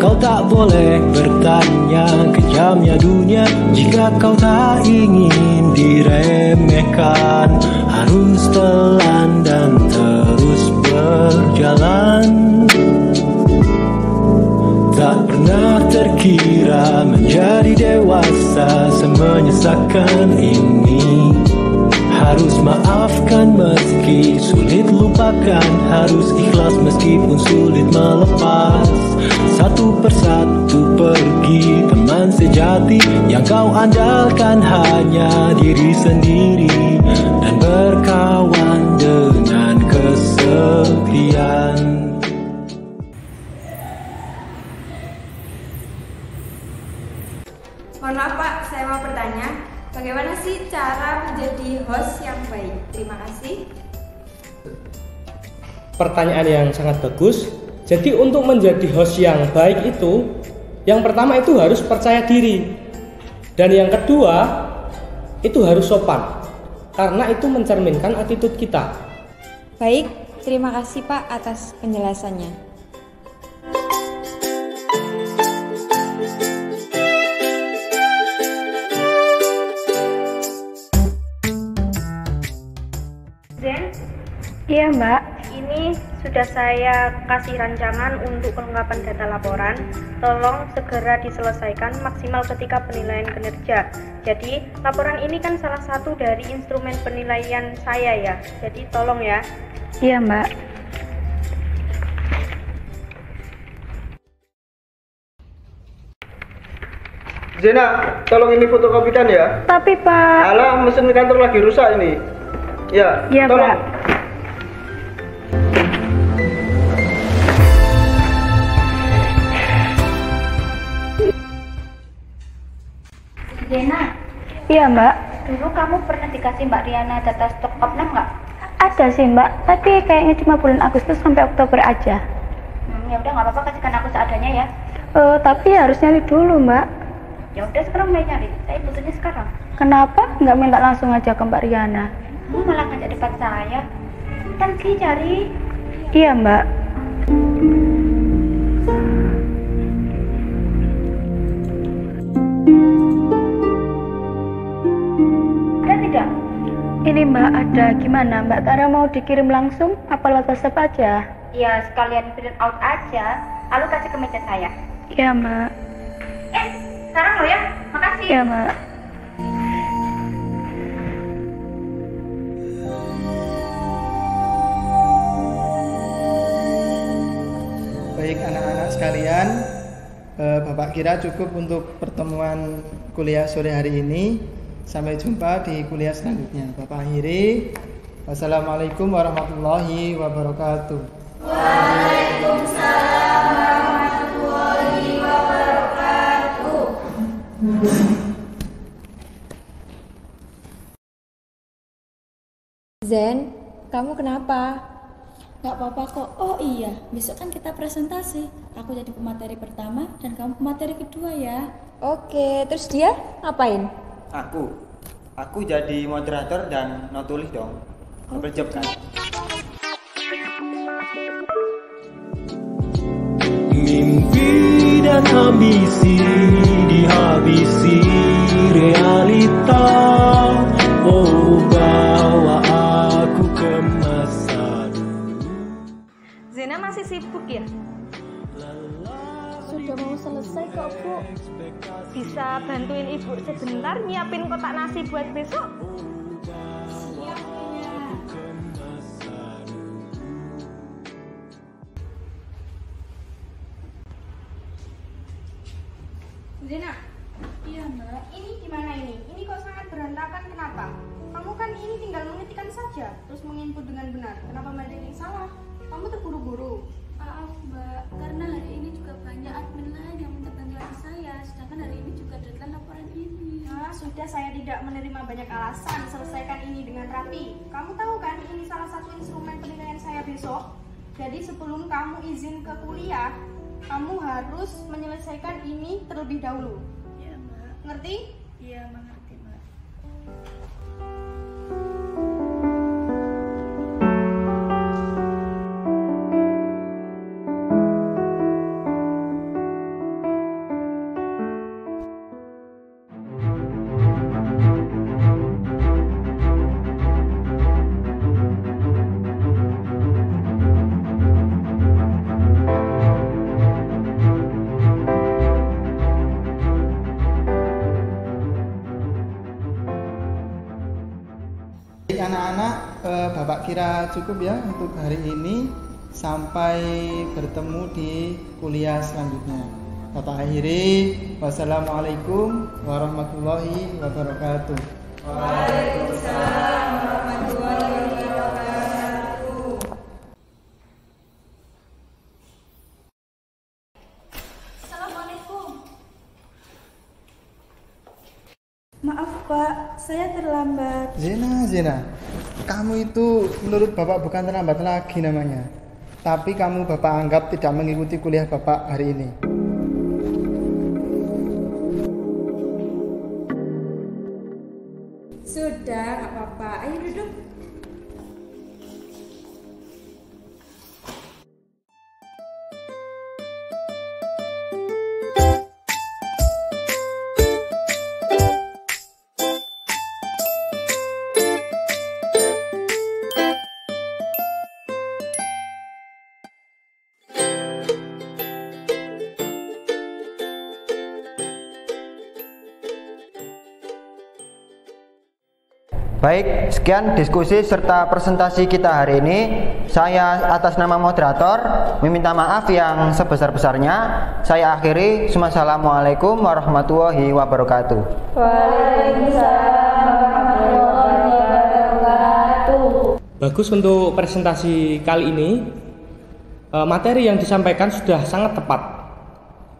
Kau tak boleh bertanya kejamnya dunia Jika kau tak ingin diremehkan. Harus telan dan terus berjalan. Tak pernah terkira menjadi dewasa semenyesakan ini. Harus maafkan meski sulit lupakan. Harus ikhlas meskipun sulit melepas Satu persatu pergi teman sejati Yang kau andalkan hanya diri sendiri Dan berkawan dengan kesetiaan Mohon maaf Pak, saya mau bertanya, bagaimana sih cara menjadi host yang baik? Terima kasih. Pertanyaan yang sangat bagus. Jadi untuk menjadi host yang baik itu, yang pertama itu harus percaya diri. Dan yang kedua, itu harus sopan. Karena itu mencerminkan attitude kita. Baik, terima kasih Pak atas penjelasannya. Zen, Iya mbak, ini sudah saya kasih rancangan untuk kelengkapan data laporan. Tolong segera diselesaikan maksimal ketika penilaian kinerja. Jadi, laporan ini kan salah satu dari instrumen penilaian saya ya. Jadi, tolong ya. iya mbak. Zena, tolong ini fotokopikan ya. Tapi pak, Alah, mesin kantor lagi rusak ini. Ya, Iya, tolong. Pak. Iya mbak. dulu kamu pernah dikasih Mbak Riana data stok opnam nggak? Ada sih mbak, tapi kayaknya cuma bulan Agustus sampai Oktober aja. Hmm, ya udah nggak apa-apa kasihkan aku seadanya ya. Eh, tapi harus nyari dulu mbak. Ya udah sekarang mulai nyari. Saya butuhnya sekarang. Kenapa nggak minta langsung aja ke Mbak Riana? Kamu malah ngajak depan saya. Kan sih cari. Iya mbak. Ini mbak ada gimana? Mbak Tara mau dikirim langsung apa lewat WhatsApp aja? Ya sekalian print out aja. Lalu kasih ke meja saya. Iya mbak. Eh, sekarang lo ya. Makasih. Iya mbak. Baik anak-anak sekalian, eh, Bapak kira cukup untuk pertemuan kuliah sore hari ini. Sampai jumpa di kuliah selanjutnya. Bapak akhiri. Wassalamualaikum warahmatullahi wabarakatuh. Zen, kamu kenapa? Gak apa-apa kok. Oh iya, besok kan kita presentasi. Aku jadi pemateri pertama dan kamu pemateri kedua ya. Oke, terus dia ngapain? Aku, aku jadi moderator dan notulis dong. Double job kan? Mimpi dan ambisi dihabisi realita Oh bawa aku ke masa dulu Zena masih sibuk ya? Sudah mau selesai kok, Bu. Bisa bantuin ibu sebentar nyiapin kotak nasi buat besok? Zena, Iya, Mbak. ini gimana ini? Ini kok sangat berantakan kenapa? Kamu kan ini tinggal mengetikkan saja, terus menginput dengan benar. Kenapa yang salah? Kamu terburu-buru. Maaf, Mbak. Karena hari ini juga banyak admin lain yang minta bantuan saya. Sedangkan hari ini juga deadline laporan ini. Nah, sudah saya tidak menerima banyak alasan. Selesaikan ini dengan rapi. Kamu tahu kan ini salah satu instrumen penilaian saya besok. Jadi sebelum kamu izin ke kuliah, kamu harus menyelesaikan ini terlebih dahulu. Iya, Mbak. Ngerti? Iya, mengerti, Mbak. Anak-anak, eh, Bapak kira cukup ya untuk hari ini sampai bertemu di kuliah selanjutnya. Bapak akhiri, wassalamualaikum warahmatullahi wabarakatuh. Waalaikumsalam warahmatullahi wabarakatuh. Assalamualaikum. Maaf Pak, saya terlambat. Zena, Zena, kamu itu menurut Bapak bukan terlambat lagi namanya. Tapi kamu Bapak anggap tidak mengikuti kuliah Bapak hari ini. Baik, sekian diskusi serta presentasi kita hari ini. Saya atas nama moderator meminta maaf yang sebesar-besarnya. Saya akhiri. Wassalamualaikum warahmatullahi wabarakatuh. Bagus untuk presentasi kali ini. Eh, materi yang disampaikan sudah sangat tepat.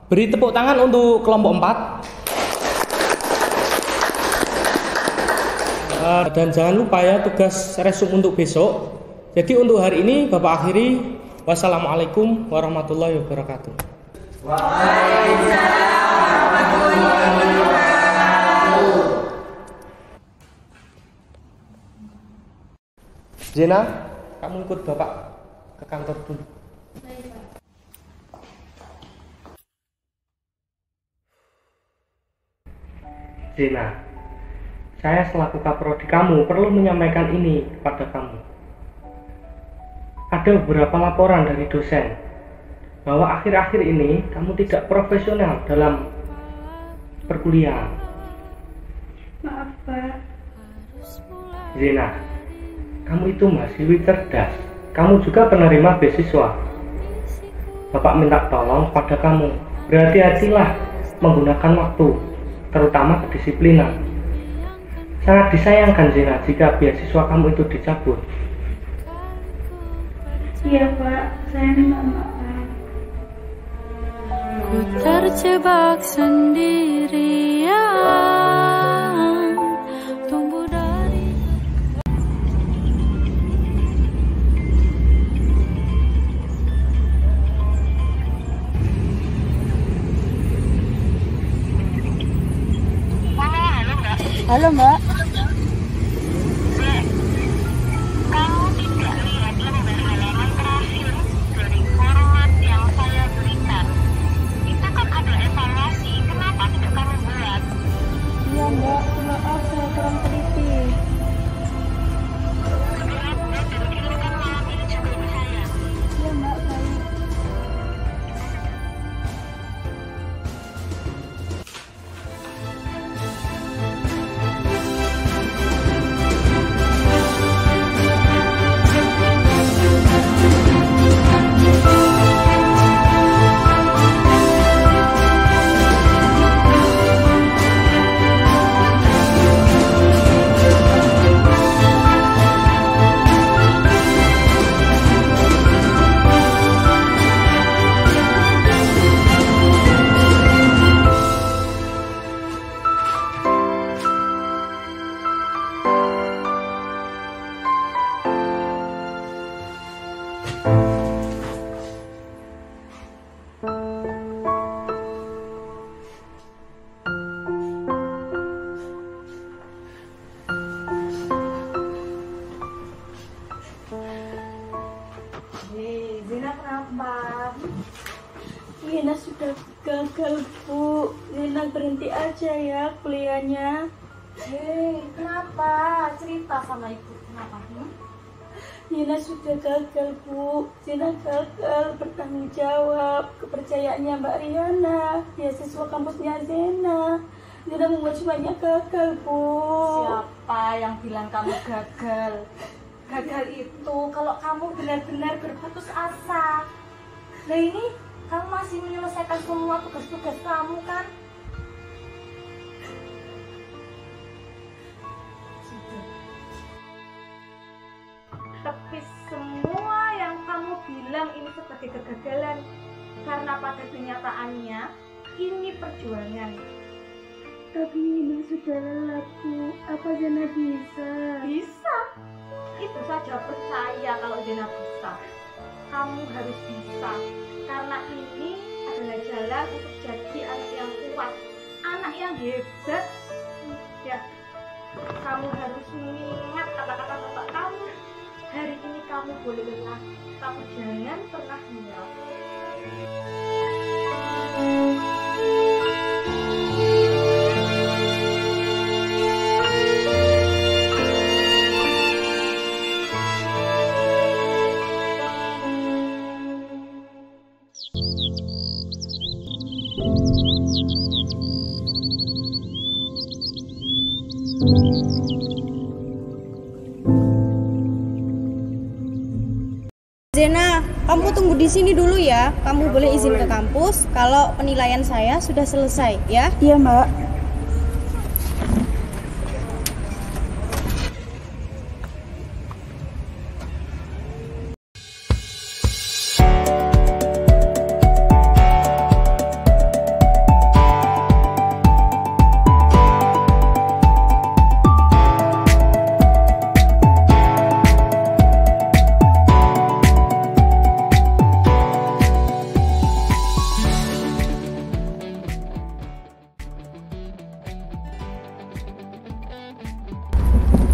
Beri tepuk tangan untuk kelompok 4. Dan jangan lupa ya tugas resum untuk besok. Jadi untuk hari ini Bapak akhiri. Wassalamualaikum warahmatullahi wabarakatuh. Zena, kamu ikut Bapak ke kantor dulu. Zena, saya selaku kaprodi kamu perlu menyampaikan ini kepada kamu. Ada beberapa laporan dari dosen bahwa akhir-akhir ini kamu tidak profesional dalam perkuliahan. Maaf Pak. Zena, kamu itu mahasiswi cerdas. Kamu juga penerima beasiswa. Bapak minta tolong pada kamu, berhati-hatilah menggunakan waktu, terutama kedisiplinan. Sangat disayangkan Zena jika beasiswa kamu itu dicabut. Iya Pak, saya minta maaf. Ku terjebak sendirian Mbak, maaf saya kurang teliti. Berhenti aja ya kuliahnya Hei, kenapa? Cerita sama ibu. Kenapa? Hmm? Zena sudah gagal bu Zena gagal bertanggung jawab kepercayaannya Mbak Riana beasiswa kampusnya Zena Zena membuat semuanya gagal bu Siapa yang bilang kamu gagal? Gagal itu kalau kamu benar-benar berputus asa. Nah ini kamu masih menyelesaikan semua tugas-tugas kamu kan? Tapi semua yang kamu bilang ini sebagai kegagalan karena pada kenyataannya ini perjuangan. tapi Zena sudah lelah bu apa Zena bisa Bisa. Itu saja percaya kalau Zena bisa. Kamu harus bisa. Karena ini adalah jalan untuk jadi anak yang kuat, anak yang hebat. Ya, kamu harus mengingat kata-kata. Hari ini kamu boleh lelah, tapi jangan pernah menyerah. Sini dulu ya. Kamu boleh izin ke kampus kalau penilaian saya sudah selesai ya. iya mbak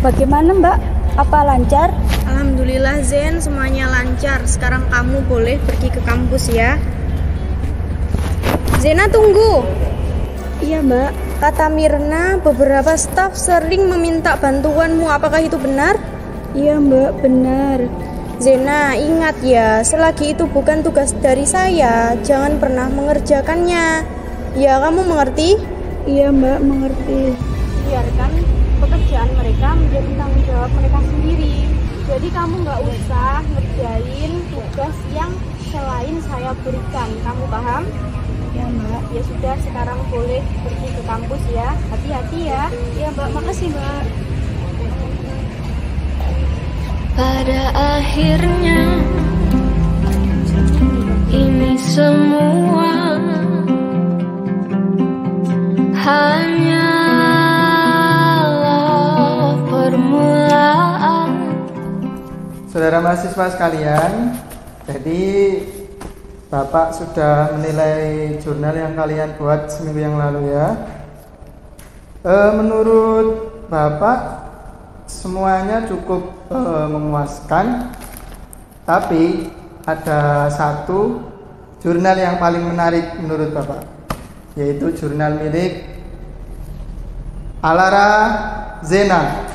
Bagaimana mbak? Apa lancar? Alhamdulillah Zen, semuanya lancar. Sekarang kamu boleh pergi ke kampus ya. Zena tunggu. Iya mbak Kata Mirna, beberapa staf sering meminta bantuanmu. Apakah itu benar? Iya mbak benar Zena, ingat ya, selagi itu bukan tugas dari saya, jangan pernah mengerjakannya. Ya, kamu mengerti? Iya mbak mengerti biarkan pekerjaan mereka menjadi tanggung jawab mereka sendiri. Jadi kamu nggak usah ngerjain tugas yang selain saya berikan. Kamu paham? Ya mbak Ya sudah, sekarang boleh pergi ke kampus ya. Hati-hati ya. Iya mbak makasih mbak Pada akhirnya mahasiswa sekalian, jadi Bapak sudah menilai jurnal yang kalian buat seminggu yang lalu ya. E, menurut Bapak semuanya cukup e, memuaskan, tapi ada satu jurnal yang paling menarik menurut Bapak, yaitu jurnal milik Alara Zena.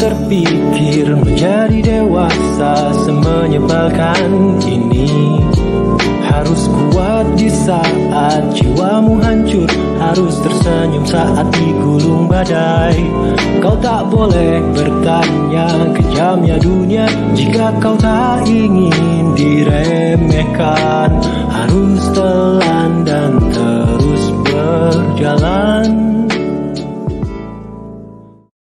terpikir menjadi dewasa semenyebalkan ini Harus kuat di saat jiwamu hancur Harus tersenyum saat digulung badai. Kau tak boleh bertanya kejamnya dunia Jika kau tak ingin diremehkan. Harus telan dan terus berjalan.